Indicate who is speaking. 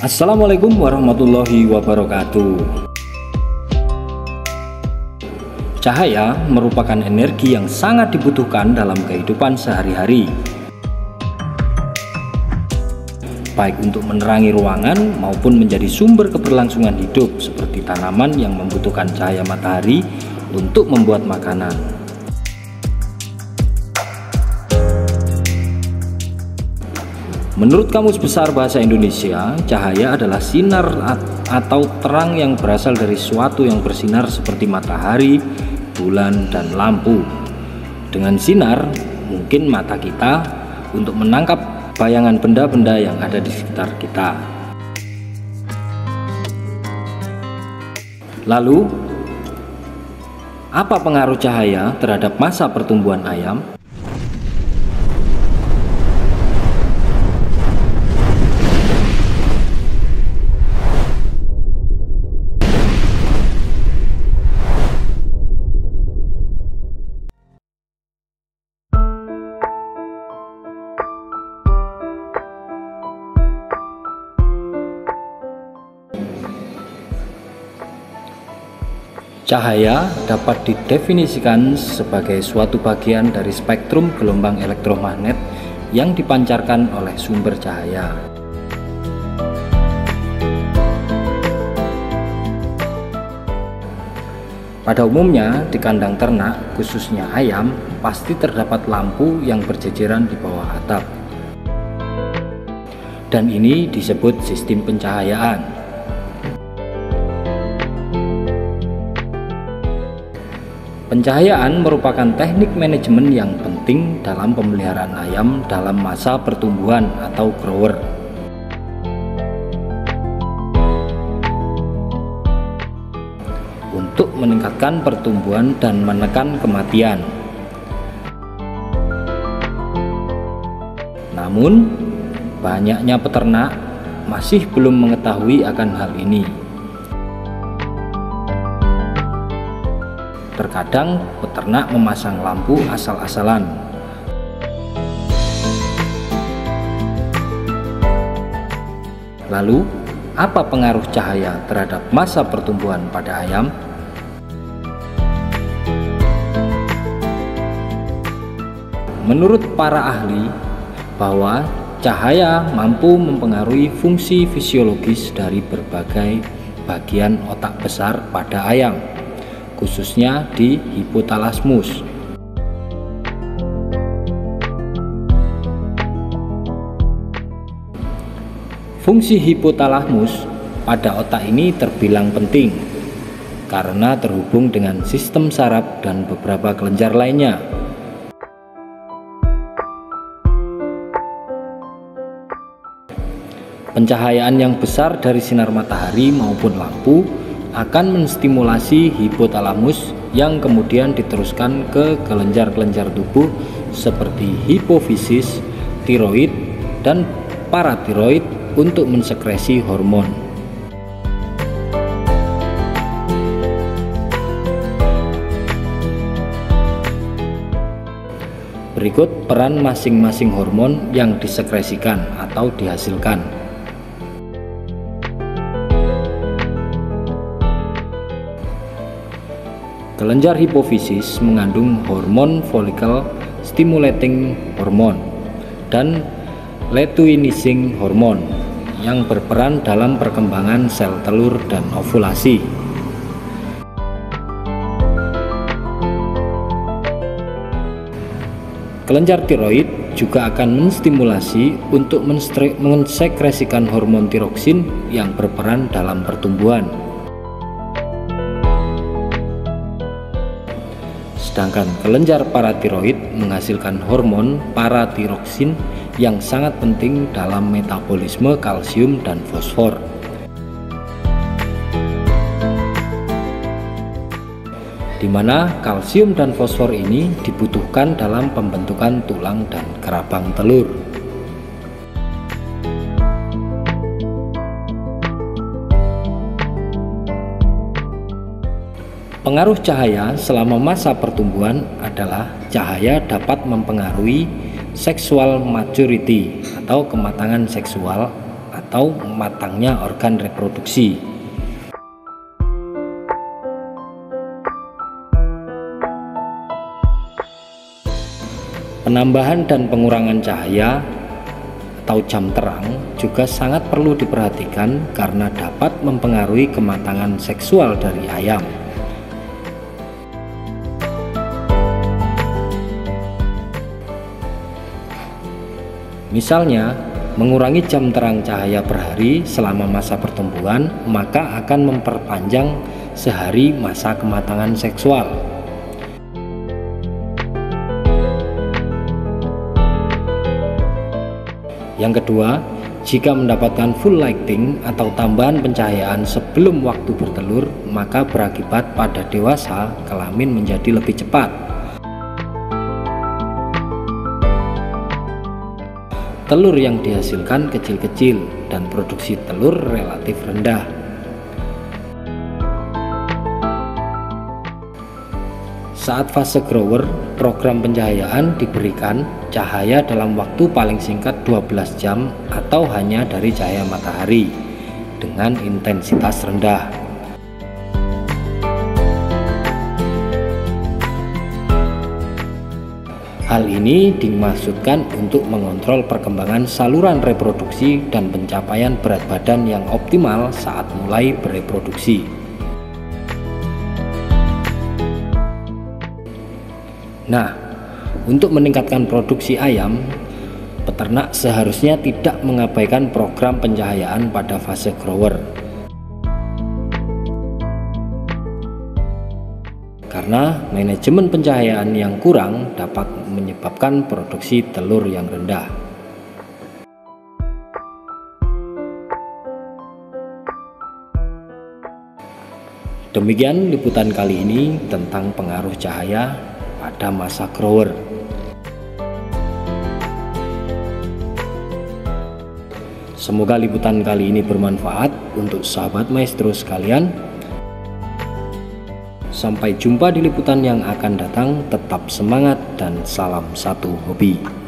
Speaker 1: Assalamualaikum warahmatullahi wabarakatuh. Cahaya merupakan energi yang sangat dibutuhkan dalam kehidupan sehari-hari. Baik untuk menerangi ruangan maupun menjadi sumber keberlangsungan hidup seperti tanaman yang membutuhkan cahaya matahari untuk membuat makanan. Menurut Kamus Besar Bahasa Indonesia, cahaya adalah sinar atau terang yang berasal dari suatu yang bersinar seperti matahari, bulan, dan lampu. Dengan sinar, mungkin mata kita untuk menangkap bayangan benda-benda yang ada di sekitar kita. Lalu, apa pengaruh cahaya terhadap masa pertumbuhan ayam? Cahaya dapat didefinisikan sebagai suatu bagian dari spektrum gelombang elektromagnet yang dipancarkan oleh sumber cahaya. Pada umumnya, di kandang ternak, khususnya ayam, pasti terdapat lampu yang berjejeran di bawah atap. Dan ini disebut sistem pencahayaan. Pencahayaan merupakan teknik manajemen yang penting dalam pemeliharaan ayam dalam masa pertumbuhan atau grower. Untuk meningkatkan pertumbuhan dan menekan kematian. Namun, banyaknya peternak masih belum mengetahui akan hal ini. Terkadang peternak memasang lampu asal-asalan. Lalu, apa pengaruh cahaya terhadap masa pertumbuhan pada ayam? Menurut para ahli, bahwa cahaya mampu mempengaruhi fungsi fisiologis dari berbagai bagian otak besar pada ayam khususnya di hipotalamus. Fungsi hipotalamus pada otak ini terbilang penting karena terhubung dengan sistem saraf dan beberapa kelenjar lainnya. Pencahayaan yang besar dari sinar matahari maupun lampu akan menstimulasi hipotalamus yang kemudian diteruskan ke kelenjar-kelenjar tubuh seperti hipofisis, tiroid, dan paratiroid untuk mensekresi hormon. Berikut peran masing-masing hormon yang disekresikan atau dihasilkan. Kelenjar hipofisis mengandung hormon follicle stimulating hormone dan luteinizing hormone yang berperan dalam perkembangan sel telur dan ovulasi. Kelenjar tiroid juga akan menstimulasi untuk mensekresikan hormon tiroksin yang berperan dalam pertumbuhan. Sedangkan kelenjar paratiroid menghasilkan hormon paratiroksin yang sangat penting dalam metabolisme kalsium dan fosfor. Di mana kalsium dan fosfor ini dibutuhkan dalam pembentukan tulang dan kerabang telur. Pengaruh cahaya selama masa pertumbuhan adalah cahaya dapat mempengaruhi seksual maturity atau kematangan seksual atau matangnya organ reproduksi. Penambahan dan pengurangan cahaya atau jam terang juga sangat perlu diperhatikan karena dapat mempengaruhi kematangan seksual dari ayam. Misalnya, mengurangi jam terang cahaya per hari selama masa pertumbuhan, maka akan memperpanjang sehari masa kematangan seksual. Yang kedua, jika mendapatkan full lighting atau tambahan pencahayaan sebelum waktu bertelur, maka berakibat pada dewasa kelamin menjadi lebih cepat. Telur yang dihasilkan kecil-kecil dan produksi telur relatif rendah. Saat fase grower, program pencahayaan diberikan cahaya dalam waktu paling singkat 12 jam atau hanya dari cahaya matahari dengan intensitas rendah. Hal ini dimaksudkan untuk mengontrol perkembangan saluran reproduksi dan pencapaian berat badan yang optimal saat mulai bereproduksi. Nah, untuk meningkatkan produksi ayam, peternak seharusnya tidak mengabaikan program pencahayaan pada fase grower. Karena manajemen pencahayaan yang kurang dapat menyebabkan produksi telur yang rendah. Demikian liputan kali ini tentang pengaruh cahaya pada masa grower. Semoga liputan kali ini bermanfaat untuk sahabat maestro sekalian. Sampai jumpa di liputan yang akan datang. Tetap semangat dan salam satu hobi.